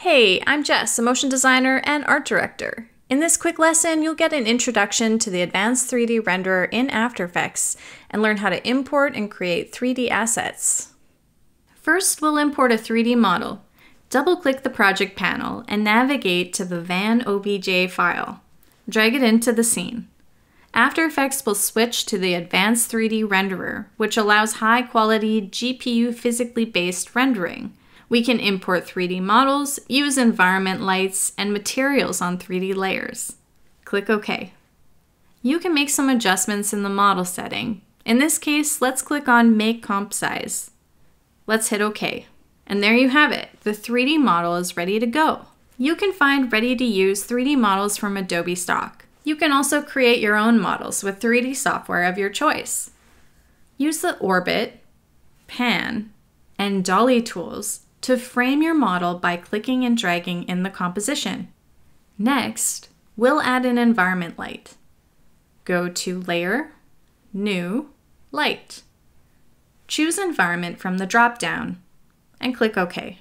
Hey, I'm Jess, a motion designer and art director. In this quick lesson, you'll get an introduction to the Advanced 3D Renderer in After Effects and learn how to import and create 3D assets. First, we'll import a 3D model. Double-click the project panel and navigate to the van obj file. Drag it into the scene. After Effects will switch to the Advanced 3D Renderer, which allows high-quality GPU physically based rendering. We can import 3D models, use environment lights, and materials on 3D layers. Click OK. You can make some adjustments in the model setting. In this case, let's click on Make Comp Size. Let's hit OK. And there you have it. The 3D model is ready to go. You can find ready-to-use 3D models from Adobe Stock. You can also create your own models with 3D software of your choice. Use the Orbit, Pan, and Dolly tools to frame your model by clicking and dragging in the composition. Next, we'll add an environment light. Go to Layer, New, Light. Choose Environment from the drop-down and click OK.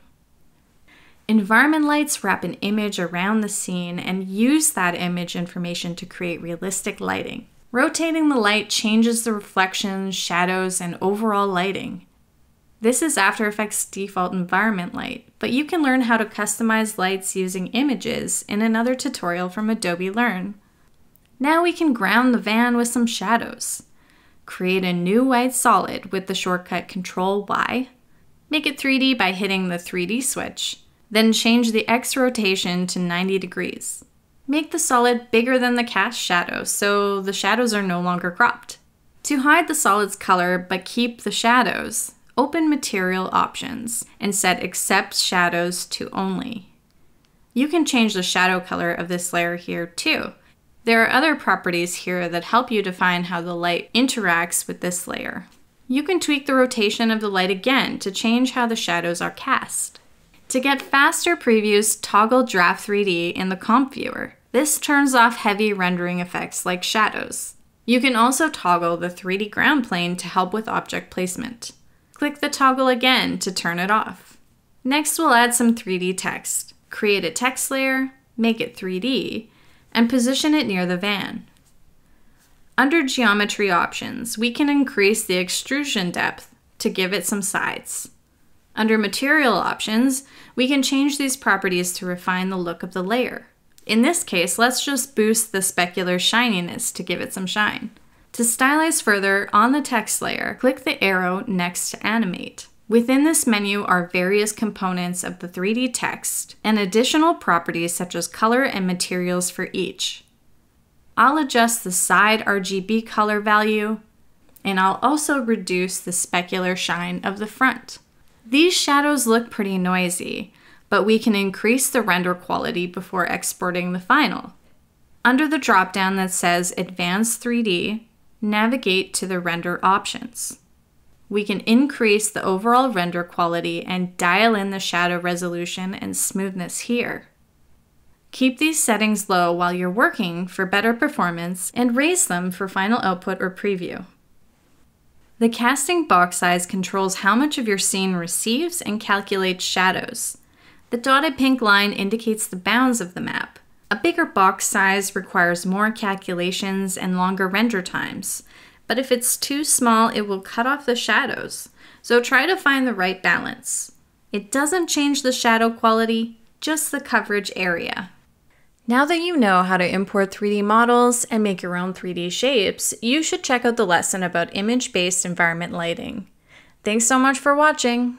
Environment lights wrap an image around the scene and use that image information to create realistic lighting. Rotating the light changes the reflections, shadows, and overall lighting. This is After Effects default environment light, but you can learn how to customize lights using images in another tutorial from Adobe Learn. Now we can ground the van with some shadows. Create a new white solid with the shortcut Ctrl Y. Make it 3D by hitting the 3D switch. Then change the X rotation to 90 degrees. Make the solid bigger than the cast shadow so the shadows are no longer cropped. To hide the solid's color but keep the shadows, open Material Options and set Accept Shadows to Only. You can change the shadow color of this layer here too. There are other properties here that help you define how the light interacts with this layer. You can tweak the rotation of the light again to change how the shadows are cast. To get faster previews, toggle Draft 3D in the Comp Viewer. This turns off heavy rendering effects like shadows. You can also toggle the 3D ground plane to help with object placement. Click the toggle again to turn it off. Next, we'll add some 3D text. Create a text layer, make it 3D, and position it near the van. Under Geometry Options, we can increase the extrusion depth to give it some sides. Under Material Options, we can change these properties to refine the look of the layer. In this case, let's just boost the specular shininess to give it some shine. To stylize further, on the text layer, click the arrow next to Animate. Within this menu are various components of the 3D text and additional properties such as color and materials for each. I'll adjust the side RGB color value, and I'll also reduce the specular shine of the front. These shadows look pretty noisy, but we can increase the render quality before exporting the final. Under the dropdown that says Advanced 3D, navigate to the render options. We can increase the overall render quality and dial in the shadow resolution and smoothness here. Keep these settings low while you're working for better performance and raise them for final output or preview. The casting box size controls how much of your scene receives and calculates shadows. The dotted pink line indicates the bounds of the map. A bigger box size requires more calculations and longer render times, but if it's too small, it will cut off the shadows. So try to find the right balance. It doesn't change the shadow quality, just the coverage area. Now that you know how to import 3D models and make your own 3D shapes, you should check out the lesson about image-based environment lighting. Thanks so much for watching!